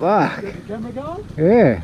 Fuck. Is the camera going? Yeah.